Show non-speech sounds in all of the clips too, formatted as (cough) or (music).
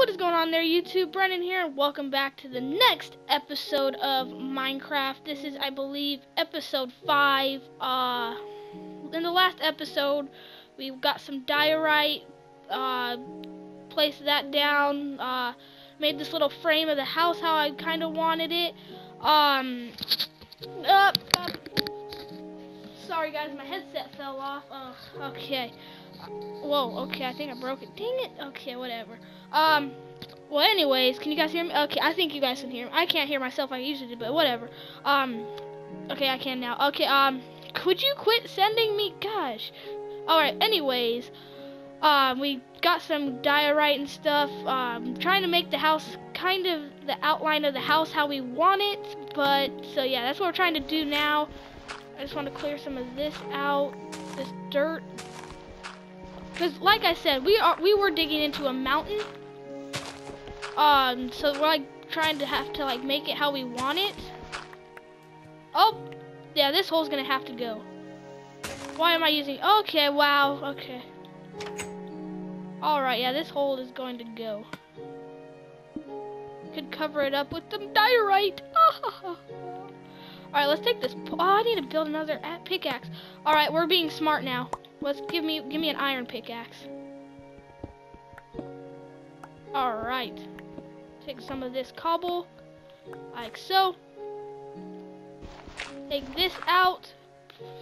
What is going on there, YouTube? Brendan here, and welcome back to the next episode of Minecraft. This is, I believe, episode 5. Uh, in the last episode, we got some diorite, uh, placed that down, uh, made this little frame of the house how I kind of wanted it. Um. Sorry guys, my headset fell off. Uh, okay. Whoa, okay, I think I broke it. Dang it. Okay, whatever. Um, well, anyways, can you guys hear me? Okay, I think you guys can hear me. I can't hear myself I usually do, but whatever. Um, okay, I can now. Okay, um, could you quit sending me? Gosh. Alright, anyways, um, we got some diorite and stuff. Um, trying to make the house kind of the outline of the house how we want it, but, so yeah, that's what we're trying to do now. I just want to clear some of this out, this dirt. Because, like I said, we are we were digging into a mountain. Um, so we're like trying to have to like make it how we want it. Oh, yeah, this hole's gonna have to go. Why am I using? Okay, wow, okay. All right, yeah, this hole is going to go. Could cover it up with some diorite. (laughs) Alright, let's take this. Oh, I need to build another pickaxe. Alright, we're being smart now. Let's give me give me an iron pickaxe. Alright. Take some of this cobble. Like so. Take this out.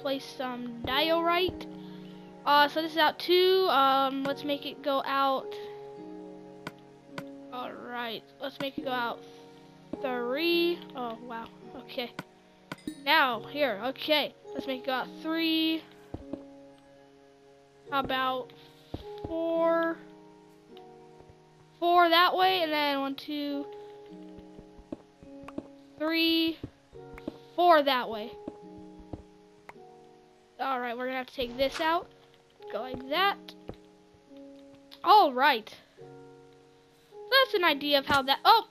Place some diorite. Uh, so this is out two. Um, let's make it go out. Alright, let's make it go out three. Oh, wow. Okay. Now, here, okay. Let's make it go out three. How about four? Four that way, and then one, two, three, four that way. Alright, we're gonna have to take this out. Go like that. Alright. That's an idea of how that. Oh!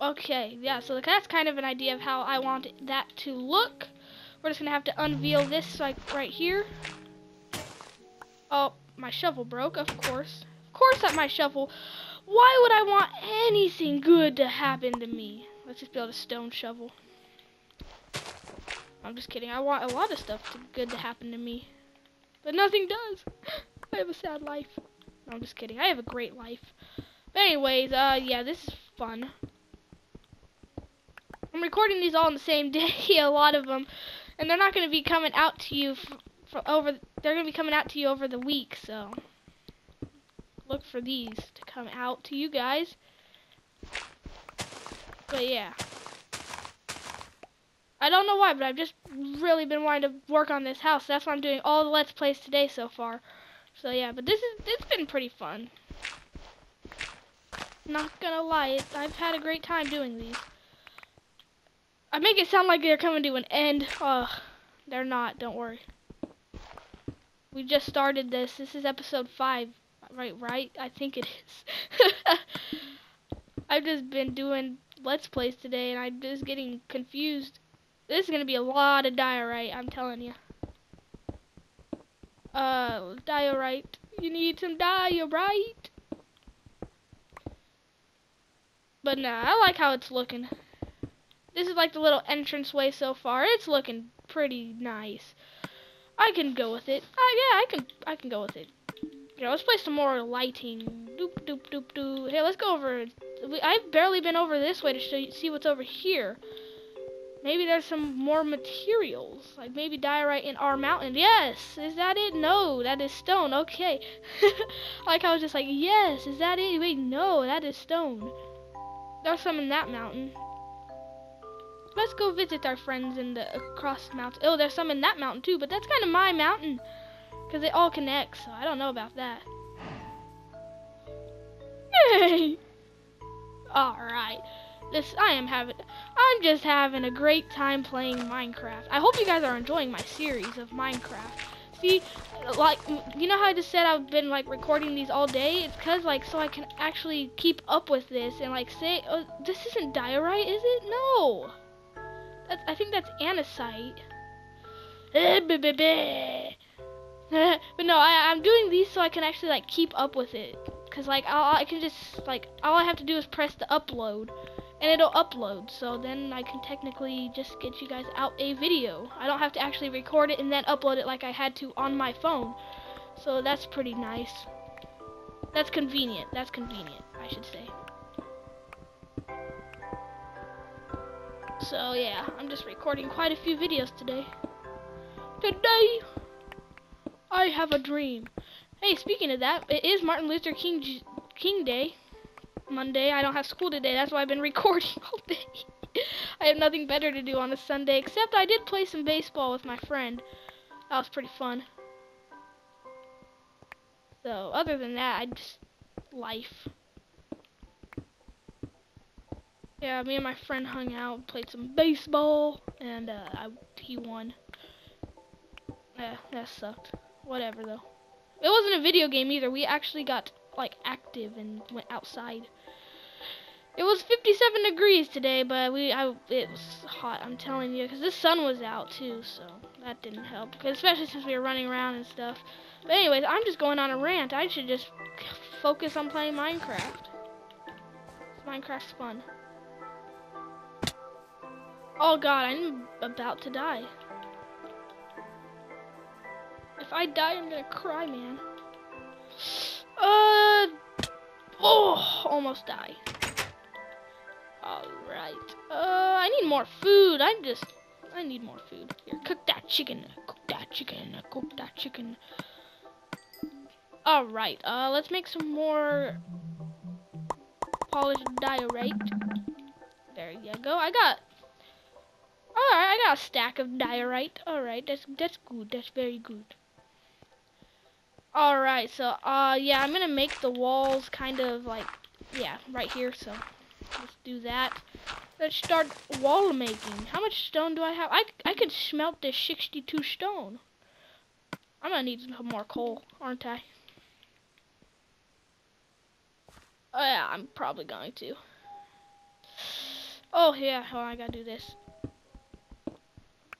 Okay, yeah, so that's kind of an idea of how I want that to look. We're just gonna have to unveil this like right here. Oh, my shovel broke, of course. Course that my shovel. Why would I want anything good to happen to me? Let's just build a stone shovel. I'm just kidding. I want a lot of stuff to, good to happen to me. But nothing does. (gasps) I have a sad life. No, I'm just kidding. I have a great life. But anyways, uh, yeah, this is fun. I'm recording these all on the same (laughs) day, a lot of them, and they're not going to be coming out to you over. They're going to be coming out to you over the week, so look for these to come out to you guys. But yeah. I don't know why, but I've just really been wanting to work on this house. That's why I'm doing all the Let's Plays today so far. So yeah, but this is it's been pretty fun. Not gonna lie, I've had a great time doing these. I make it sound like they're coming to an end. Oh, they're not. Don't worry. We just started this. This is episode five, right? Right? I think it is. (laughs) I've just been doing Let's Plays today, and I'm just getting confused. This is gonna be a lot of diorite. I'm telling you. Uh, diorite. You need some diorite. But nah, I like how it's looking. This is like the little entrance way so far. It's looking pretty nice. I can go with it. Uh, yeah, I can I can go with it. Know, let's play some more lighting. Doop doop doop doop. Hey, let's go over. I've barely been over this way to show see what's over here. Maybe there's some more materials, like maybe diorite in our mountain. Yes, is that it? No, that is stone. Okay. (laughs) like I was just like, yes, is that it? Wait, no, that is stone. There's some in that mountain. Let's go visit our friends in the across mountain. Oh, there's some in that mountain too, but that's kind of my mountain. Because they all connect, so I don't know about that. Hey! Alright. This, I am having, I'm just having a great time playing Minecraft. I hope you guys are enjoying my series of Minecraft. See, like, you know how I just said I've been, like, recording these all day? It's because, like, so I can actually keep up with this and, like, say, oh, this isn't diorite, is it? No! That's, I think that's andesite. Eh, (laughs) but no, I, I'm doing these so I can actually like keep up with it. Cause like I'll, I can just like all I have to do is press the upload, and it'll upload. So then I can technically just get you guys out a video. I don't have to actually record it and then upload it like I had to on my phone. So that's pretty nice. That's convenient. That's convenient, I should say. So yeah, I'm just recording quite a few videos today. Today, I have a dream. Hey, speaking of that, it is Martin Luther King King Day. Monday. I don't have school today. That's why I've been (laughs) recording all day. I have nothing better to do on a Sunday, except I did play some baseball with my friend. That was pretty fun. So, other than that, I just life. Yeah, me and my friend hung out, played some baseball, and uh, I, he won. Yeah, that sucked. Whatever though. It wasn't a video game either. We actually got like active and went outside. It was 57 degrees today, but we I it was hot. I'm telling you, because the sun was out too, so that didn't help. especially since we were running around and stuff. But anyways, I'm just going on a rant. I should just focus on playing Minecraft. Minecraft's fun. Oh god, I'm about to die. If I die, I'm gonna cry, man. Uh, oh, almost die. Alright. Uh, I need more food. I just, I need more food. Here, cook that chicken. Cook that chicken. Cook that chicken. Alright, uh, let's make some more polished diorite. There you go. I got, alright, I got a stack of diorite. Alright, that's, that's good. That's very good. Alright, so, uh, yeah, I'm gonna make the walls kind of like, yeah, right here, so let's do that. Let's start wall making. How much stone do I have? I, I could smelt this 62 stone. I'm gonna need some more coal, aren't I? Oh yeah, I'm probably going to. Oh yeah, oh I gotta do this.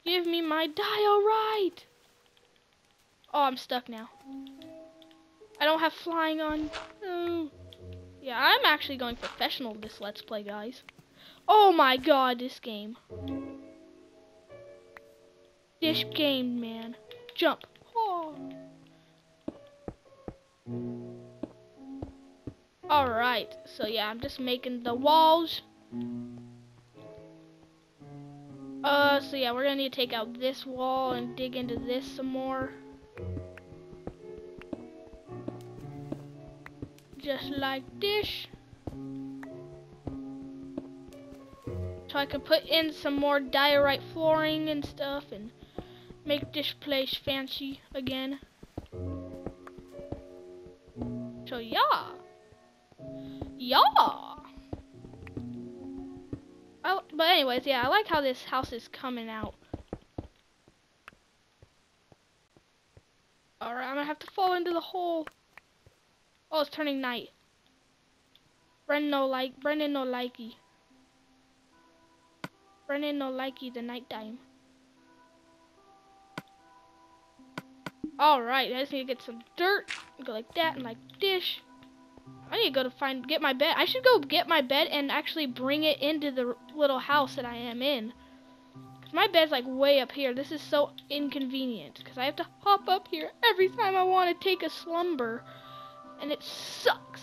Give me my diorite! Oh, I'm stuck now. I don't have flying on. Oh. Yeah, I'm actually going professional this Let's Play, guys. Oh my god, this game. This game, man. Jump. Oh. Alright, so yeah, I'm just making the walls. Uh, so yeah, we're gonna need to take out this wall and dig into this some more. Just like this. So I can put in some more diorite flooring and stuff and make this place fancy again. So yeah. Yeah. I, but anyways, yeah, I like how this house is coming out. Alright, I'm gonna have to fall into the hole. Oh, it's turning night. Brendan no like Brendan no likey. Brendan no likey the nighttime. Alright, I just need to get some dirt. Go like that and like this. I need to go to find get my bed. I should go get my bed and actually bring it into the little house that I am in. Cause my bed's like way up here. This is so inconvenient because I have to hop up here every time I want to take a slumber and it sucks.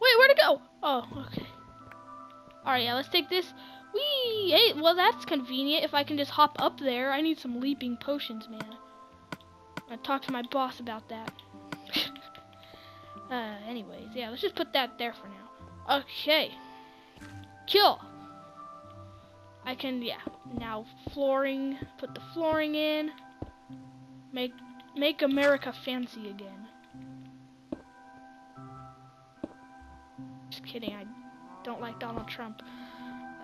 Wait, where'd it go? Oh, okay. Alright, yeah, let's take this. Wee! Hey, well, that's convenient if I can just hop up there. I need some leaping potions, man. I'm gonna talk to my boss about that. (laughs) uh, anyways, yeah, let's just put that there for now. Okay. Kill. I can, yeah, now flooring, put the flooring in. Make, make America fancy again. Kidding. I don't like Donald Trump.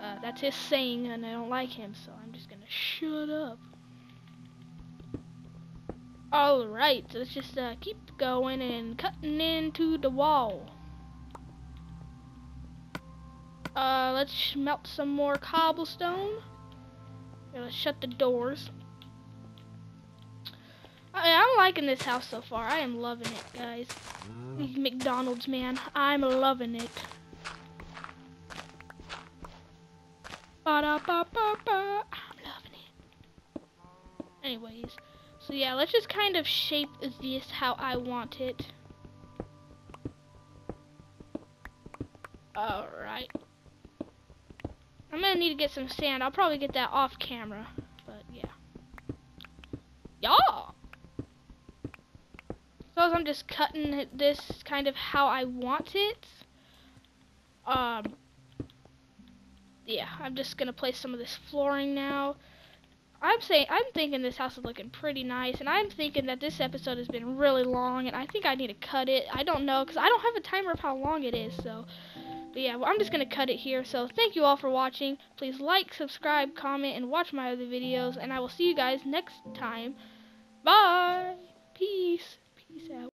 Uh, that's his saying, and I don't like him, so I'm just gonna shut up. Alright, so let's just uh, keep going and cutting into the wall. Uh, let's melt some more cobblestone. let's shut the doors. I, I'm liking this house so far. I am loving it, guys. Mm. McDonald's, man. I'm loving it. Ba -da -ba -ba -ba. I'm loving it. Anyways, so yeah, let's just kind of shape this how I want it. Alright. I'm gonna need to get some sand. I'll probably get that off camera. But yeah. Yeah! I'm just cutting this kind of how I want it. Um, yeah, I'm just gonna place some of this flooring now. I'm saying I'm thinking this house is looking pretty nice, and I'm thinking that this episode has been really long, and I think I need to cut it. I don't know, cause I don't have a timer of how long it is. So, but yeah, well, I'm just gonna cut it here. So thank you all for watching. Please like, subscribe, comment, and watch my other videos, and I will see you guys next time. Bye. Peace. Peace out.